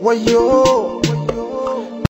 Why you?